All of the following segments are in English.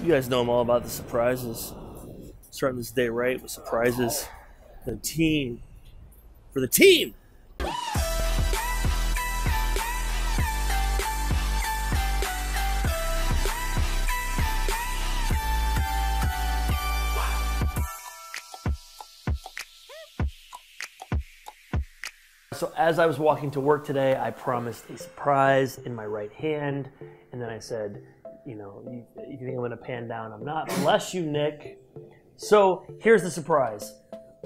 You guys know I'm all about the surprises. Starting this day right with surprises. The team. For the team! So as I was walking to work today, I promised a surprise in my right hand, and then I said, you know, you, you think I'm going to pan down? I'm not. Bless you, Nick. So here's the surprise.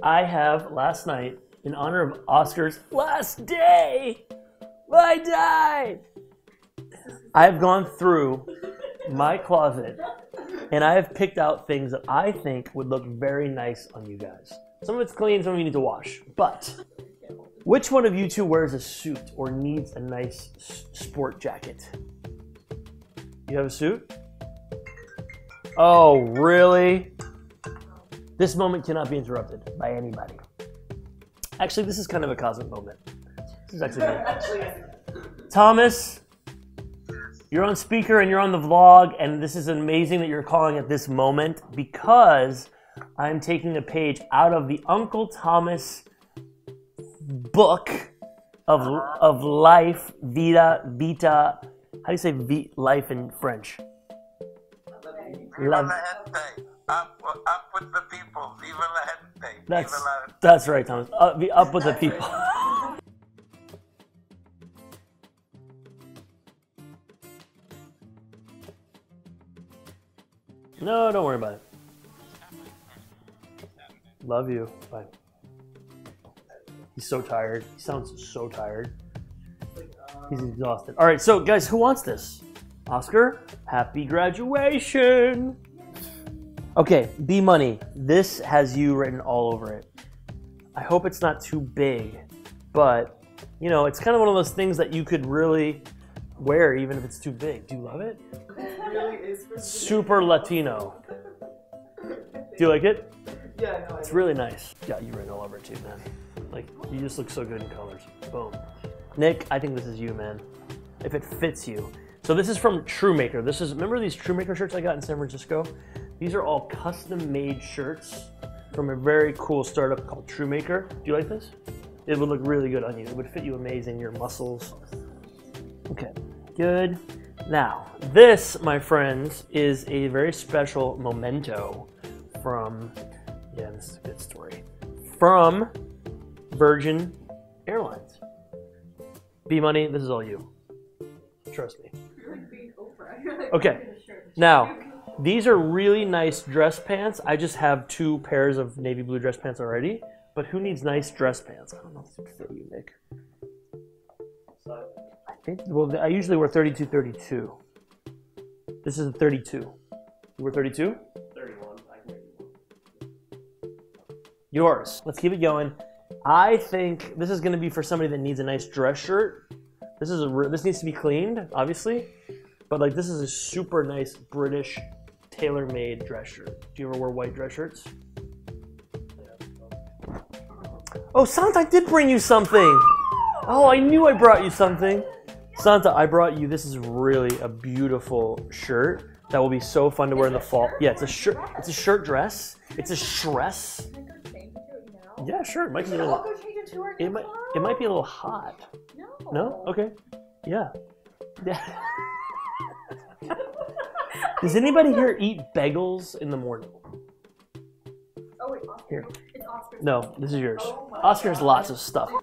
I have last night, in honor of Oscar's last day, I died. I've gone through my closet and I have picked out things that I think would look very nice on you guys. Some of it's clean, some of you need to wash. But which one of you two wears a suit or needs a nice sport jacket? You have a suit? Oh, really? This moment cannot be interrupted by anybody. Actually, this is kind of a cosmic moment. This is actually good. Thomas, you're on speaker and you're on the vlog, and this is amazing that you're calling at this moment because I'm taking a page out of the Uncle Thomas book of, of life, vida, vita. How do you say vi, life in French? Viva Love. Up, up with the people. Viva la gente. That's Viva la that's right, Thomas. Up, be up with the people. No, don't worry about it. Love you. Bye. He's so tired. He sounds so tired. He's exhausted. All right, so guys, who wants this? Oscar, happy graduation. Okay, B Money. This has you written all over it. I hope it's not too big, but you know, it's kind of one of those things that you could really wear even if it's too big. Do you love it? really is for Super Latino. Do you like it? Yeah, no, It's really nice. Yeah, you written all over it too, man. Like you just look so good in colors. Boom. Nick, I think this is you, man. If it fits you. So this is from Trumaker. This is remember these Trumaker shirts I got in San Francisco? These are all custom made shirts from a very cool startup called Trumaker. Do you like this? It would look really good on you. It would fit you amazing, your muscles. Okay, good. Now, this, my friends, is a very special memento from, yeah, this is a good story, from Virgin. B Money, this is all you. Trust me. Okay, now, these are really nice dress pants. I just have two pairs of navy blue dress pants already, but who needs nice dress pants? I don't know if this would fit you, Nick. I think, well, I usually wear 32 32. This is a 32. You wear 32? 31. Yours. Let's keep it going. I think this is going to be for somebody that needs a nice dress shirt. This is a this needs to be cleaned, obviously, but like this is a super nice British tailor-made dress shirt. Do you ever wear white dress shirts? Oh, Santa, I did bring you something. Oh, I knew I brought you something. Santa, I brought you. This is really a beautiful shirt that will be so fun to wear in the fall. Yeah, it's a shirt. It's a shirt dress. It's a shress. Yeah, sure. It might be a little. it to her. It might. It might be a little hot. No. No? Okay. Yeah. Yeah. Does anybody here eat bagels in the morning? Oh wait, Oscar. Here. It's Oscar's. No, this is yours. Oh Oscar has lots of stuff. All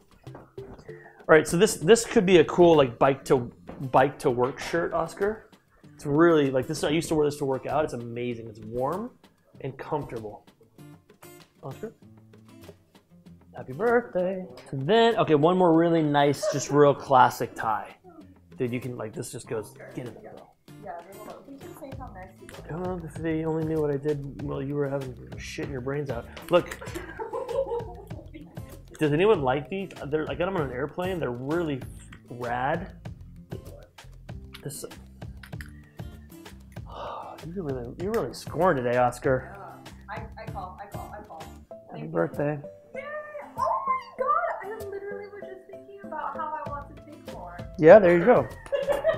right, so this this could be a cool like bike to bike to work shirt, Oscar. It's really like this. I used to wear this to work out. It's amazing. It's warm and comfortable. Oscar, happy birthday. And then okay, one more really nice, just real classic tie. Dude, you can like this. Just goes get in the middle. Yeah, they will. You can say how nice you Oh, if they only knew what I did while you were having shit in your brains out. Look, Does anyone like these? They're, I got them on an airplane. They're really rad. This. You're really, you're really scoring today, Oscar. I, I call, I call, I call. Happy birthday. Yeah. Yeah, there you go.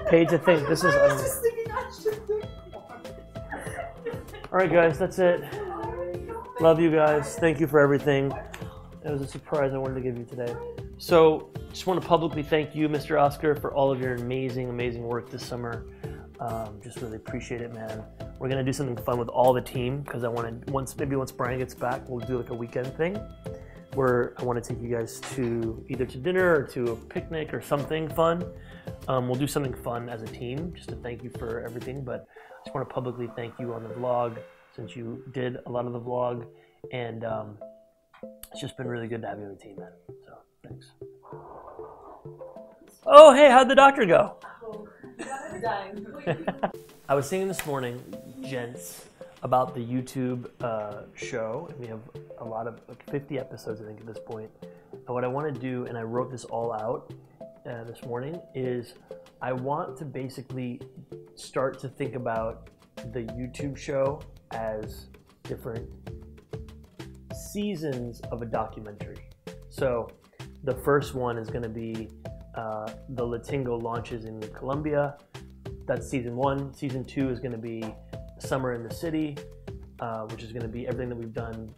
Paid to think. This is. I was just thinking I should think more. All right, guys, that's it. Love you guys. Thank you for everything. It was a surprise I wanted to give you today. So, just want to publicly thank you, Mr. Oscar, for all of your amazing, amazing work this summer. Um, just really appreciate it, man. We're gonna do something fun with all the team because I want to once maybe once Brian gets back, we'll do like a weekend thing where I want to take you guys to either to dinner or to a picnic or something fun. Um, we'll do something fun as a team just to thank you for everything. But I just want to publicly thank you on the vlog since you did a lot of the vlog, and um, it's just been really good to have you on the team, man. So thanks. Oh, hey, how'd the doctor go? I was thinking this morning, gents, about the YouTube uh, show, and we have a lot of like 50 episodes, I think, at this point. And what I want to do, and I wrote this all out uh, this morning, is I want to basically start to think about the YouTube show as different seasons of a documentary. So the first one is going to be uh, the Latingo launches in Colombia. That's season one. Season two is going to be Summer in the City, uh, which is going to be everything that we've done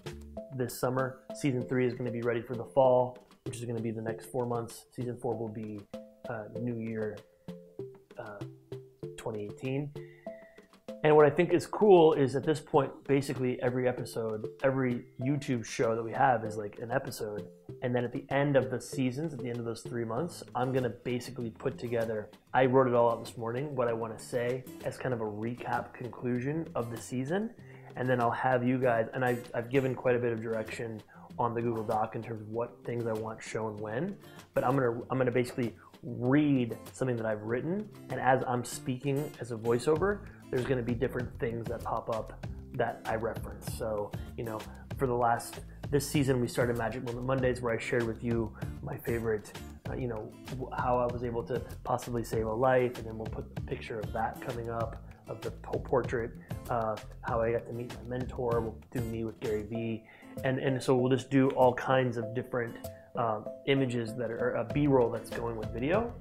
this summer. Season three is going to be ready for the fall, which is going to be the next four months. Season four will be uh, New Year uh, 2018. And what I think is cool is at this point, basically every episode, every YouTube show that we have is like an episode. And then at the end of the seasons, at the end of those three months, I'm going to basically put together, I wrote it all out this morning, what I want to say as kind of a recap conclusion of the season. And then I'll have you guys, and I've, I've given quite a bit of direction on the Google Doc in terms of what things I want shown when. But I'm to, I'm to basically read something that I've written. And as I'm speaking as a voiceover, there's going to be different things that pop up that I reference. So, you know, for the last this season, we started Magic Moment Mondays, where I shared with you my favorite, uh, you know, how I was able to possibly save a life, and then we'll put the picture of that coming up of the whole portrait, uh, how I got to meet my mentor. We'll do me with Gary Vee, and and so we'll just do all kinds of different um, images that are a B-roll that's going with video,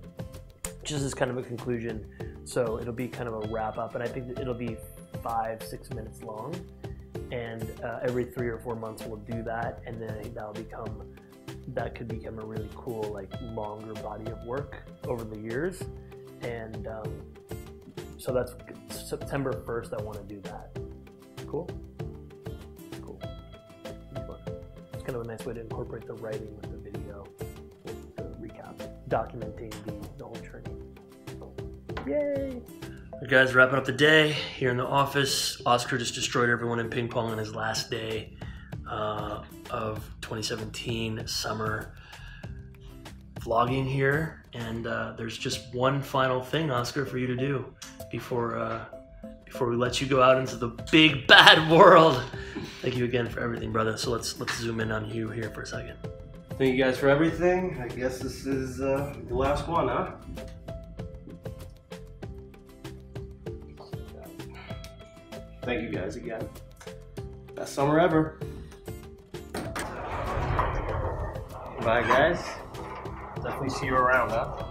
just as kind of a conclusion so it'll be kind of a wrap up, and I think it'll be five, six minutes long. And uh, every three or four months we'll do that, and then I think that'll become that could become a really cool, like longer body of work over the years. And um, so that's September 1st. I want to do that. Cool. Cool. It's kind of a nice way to incorporate the writing with the video, with the recap, documenting the, the whole journey. Yay! Right, guys, wrapping up the day here in the office. Oscar just destroyed everyone in ping pong on his last day uh, of 2017 summer vlogging here. And uh, there's just one final thing, Oscar, for you to do before uh, before we let you go out into the big bad world. Thank you again for everything, brother. So let's let's zoom in on you here for a second. Thank you guys for everything. I guess this is uh, the last one, huh? Thank you guys again. Best summer ever. Bye, guys. Definitely see you around, huh?